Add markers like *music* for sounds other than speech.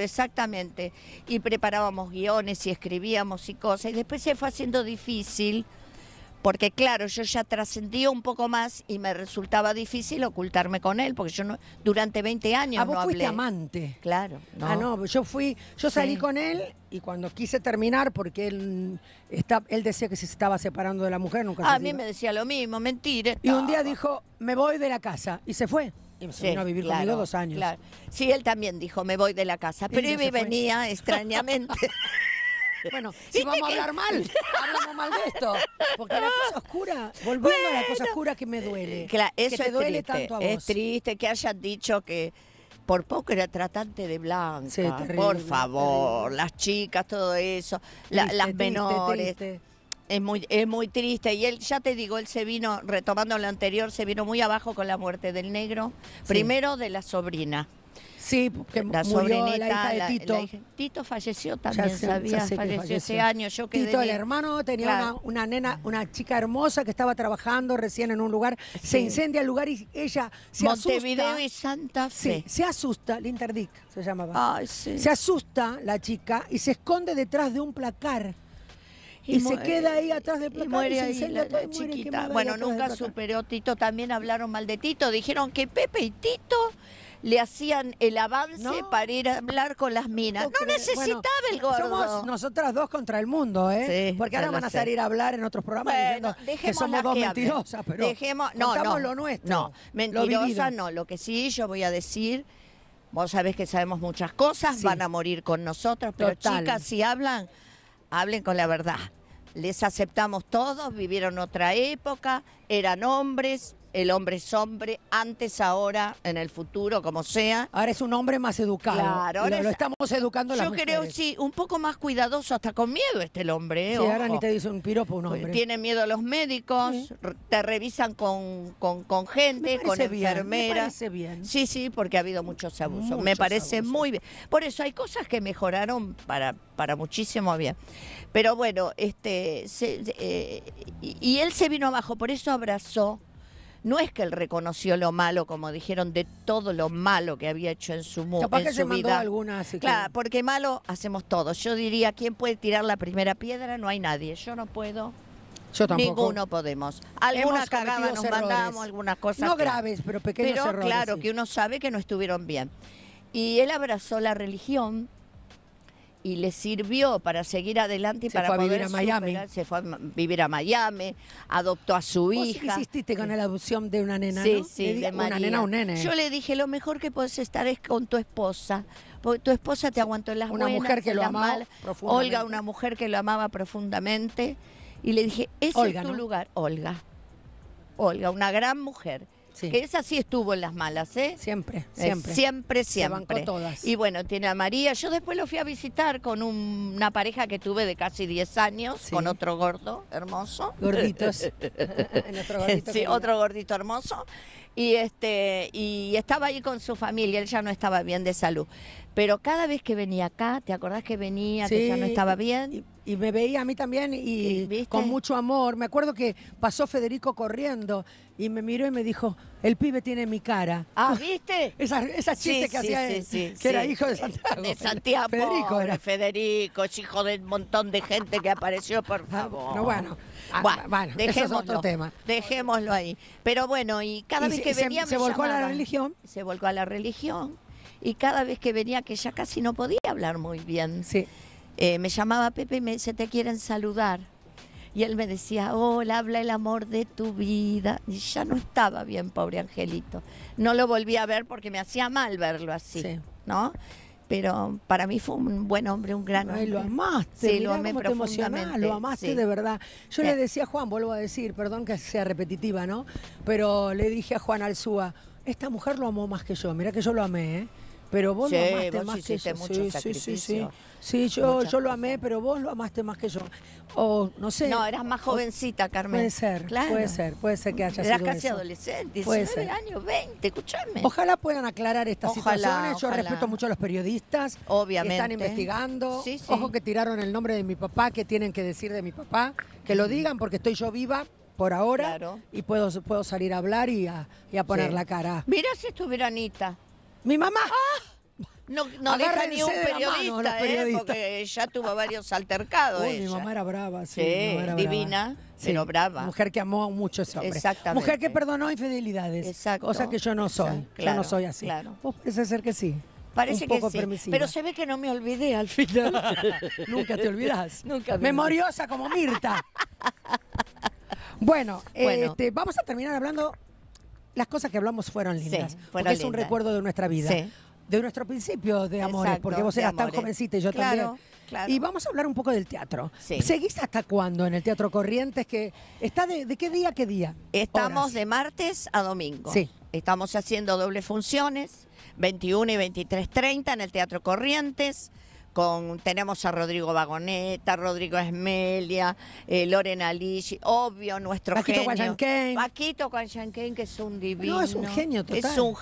exactamente. Y preparábamos guiones y escribíamos y cosas. Y después se fue haciendo difícil, porque claro, yo ya trascendía un poco más y me resultaba difícil ocultarme con él, porque yo no, durante 20 años Ah, vos no fuiste hablé. amante. Claro. Ah, no, yo fui, yo salí Sí. con él y cuando quise terminar, porque él, está, él decía que se estaba separando de la mujer, nunca A se mí iba. me decía lo mismo, mentira. Y un día dijo, me voy de la casa. Y se fue. Y se Sí, vino a vivir claro, conmigo dos años. claro. Sí, él también dijo, me voy de la casa, pero y fue. venía extrañamente. *laughs* Bueno, *laughs* si ¿Viste vamos a hablar mal, hablamos mal de esto. Porque la cosa oscura, volviendo a la cosa oscura que me duele. Claro, que eso te es duele triste. tanto a Es vos. triste que hayan dicho que por poco era tratante de blanca. Sí, terrible, por favor, terrible. las chicas, todo eso, la- las triste, menores. Es muy, es muy triste. Y él, ya te digo, él se vino, retomando lo anterior, se vino muy abajo con la muerte del negro. Primero de la sobrina. Sí, porque La murió sobrinita. la hija de la- Tito. la hija- Tito falleció Ya también, sé- ya sabía, sé que falleció, falleció. ese año. Yo quedé Tito, el hermano, tenía Claro. una, una nena, una chica hermosa que estaba trabajando recién en un lugar. Se Sí. incendia el lugar y ella se Montevideo asusta. y Santa Sí, Fe. se asusta, Linterdick se llamaba. Ay, sí. Se asusta la chica y se esconde detrás de un placar. Y, se queda ahí atrás del y placar y, muere se ahí la, todo la y muere chiquita. Bueno, atrás nunca superó Tito, también hablaron mal de Tito, dijeron que Pepe y Tito le hacían el avance No. para ir a hablar con las minas. No, necesitaba bueno, el gordo. Somos nosotras dos contra el mundo, ¿eh? Sí, Porque ahora lo van a salir a hablar en otros programas Bueno, diciendo que somos dos que mentirosas, pero Dejemos, no, no, lo nuestro. No, lo mentirosa vivido. no. Lo que sí yo voy a decir, vos sabés que sabemos muchas cosas, Sí. van a morir con nosotros, pero Total. chicas, si hablan, hablen con la verdad. Les aceptamos todos, vivieron otra época, eran hombres, el hombre es hombre, antes, ahora, en el futuro, como sea. Ahora es un hombre más educado. Claro, ahora lo, lo es- estamos educando las Yo creo, sí, un poco más cuidadoso, hasta con miedo este el hombre. ¿eh? Sí, ahora ni te dice un piropo un hombre. Tiene miedo a los médicos, Sí. te revisan con, con, con gente, Me con bien, me enfermeras. parece bien. Sí, sí, porque ha habido muchos abusos. me parece abusos. muy bien. Por eso hay cosas que mejoraron para, para muchísimo bien. Pero bueno, este se- eh, y él se vino abajo, por eso abrazó. No es que él reconoció lo malo, como dijeron, de todo lo malo que había hecho en su, mu- Capaz en que su se mandó vida. alguna, así que- Claro, porque malo hacemos todos. Yo diría, ¿quién puede tirar la primera piedra? No hay nadie. Yo no puedo. Yo tampoco. Ninguno podemos. Alguna Hemos cagada cometido nos errores. mandamos, algunas cosas. No que- graves, pero pequeños Pero errores. claro, sí. que uno sabe que no estuvieron bien. Y él abrazó la religión y le sirvió para seguir adelante y Se para fue a poder vivir a Miami. superar. Se fue a vivir a Miami, adoptó a su ¿Vos hija. insististe con la adopción de una nena, Sí, no? sí, de Una María. nena o un nene. Yo le dije, lo mejor que puedes estar es con tu esposa. Porque tu esposa te aguantó en las Una buenas, mujer que lo amaba profundamente. Olga, una mujer que lo amaba profundamente. Y le dije, ese Olga, es tu ¿no? lugar, Olga. Olga, una gran mujer. Sí. Que esa sí estuvo en las malas, ¿eh? Siempre, Eh, siempre. Siempre, Se bancó siempre. todas. Y bueno, tiene a María. Yo después lo fui a visitar con un- una pareja que tuve de casi 10 años, Sí. con otro gordo hermoso. Gorditos. *laughs* Nuestro *laughs* gordito sí, otro gordito hermoso. Y este y estaba ahí con su familia, él ya no estaba bien de salud. Pero cada vez que venía acá, ¿te acordás que venía, que ya no Sí, estaba bien? Y, y me veía a mí también y, con mucho amor. Me acuerdo que pasó Federico corriendo y me miró y me dijo, el pibe tiene mi cara. Ah, ¿viste? *laughs* Esa, esa chiste que hacía él, que era hijo de Santiago. De Santiago. Federico era. Federico, es hijo de un montón de gente que apareció, por favor. no, bueno. Ah, Bueno, bueno, eso es otro tema. Dejémoslo ahí. Pero bueno, y cada Y vez se- que se- venía se me volcó a la religión. Se volcó a la religión. Y cada vez que venía, que ya casi no podía hablar muy bien, Sí. eh, me llamaba Pepe y me dice, te quieren saludar. Y él me decía, hola, habla el amor de tu vida. Y ya no estaba bien, pobre angelito. No lo volví a ver porque me hacía mal verlo así, Sí. ¿no? Pero para mí fue un buen hombre, un gran Ay, hombre. lo amaste, Sí, lo amé profundamente. lo amaste sí. de verdad. Yo Sí. le decía a Juan, vuelvo a decir, perdón que sea repetitiva, ¿no? Pero le dije a Juan Alzúa, esta mujer lo amó más que yo, mirá que yo lo amé, ¿eh? Pero vos Sí, lo amaste vos más que yo. mucho sí, sí, sí, sí. yo, muchas yo lo cosas. amé, pero vos lo amaste más que yo. O no sé. No, eras más jovencita, Carmen. Puede ser, Claro. puede ser, puede ser que haya Eras sido casi eso. adolescente, Puede 19 ser. años, 20, escúchame. Ojalá puedan aclarar estas Ojalá, situaciones. Yo ojalá. respeto mucho a los periodistas. Obviamente. Que están investigando. Sí, sí. Ojo que tiraron el nombre de mi papá, que tienen que decir de mi papá. Que lo digan porque estoy yo viva por ahora. Claro. Y puedo, puedo salir a hablar y a, y a poner Sí. la cara. Mira si estuviera Anita. Mi mamá. No, no deja ni un de mano periodista, ¿eh? porque ya tuvo varios altercados. Uy, ella. mi mamá era brava, sí. Sí, era divina, brava. pero brava. Mujer que amó mucho a ese hombre. Exactamente. Mujer que perdonó infidelidades. Exacto. Cosa que yo no soy. Exacto, yo no soy así. claro. Vos parece ser que sí. Parece Un que poco sí. permisiva. Pero se ve que no me olvidé al final. *laughs* Nunca te olvidás. *laughs* Nunca me Memoriosa como Mirta. bueno, Bueno. este, vamos a terminar hablando. Las cosas que hablamos fueron lindas. Sí, fueron porque es un lindas. recuerdo de nuestra vida. Sí. De nuestro principio de amores. Exacto, porque vos eras tan jovencita y yo Claro, también. claro. Y vamos a hablar un poco del teatro. Sí. ¿Seguís hasta cuándo en el Teatro Corrientes? Que está de, ¿De qué día a qué día? Estamos Horas. de martes a domingo. Sí. Estamos haciendo doble funciones, 21 y 23.30 en el Teatro Corrientes. Con, tenemos a Rodrigo Vagoneta, Rodrigo Esmelia, eh, Lorena Ligi, obvio, nuestro Paquito genio. Guayanquén. Paquito Guayanquén, que es un divino. No, es un genio total. Es un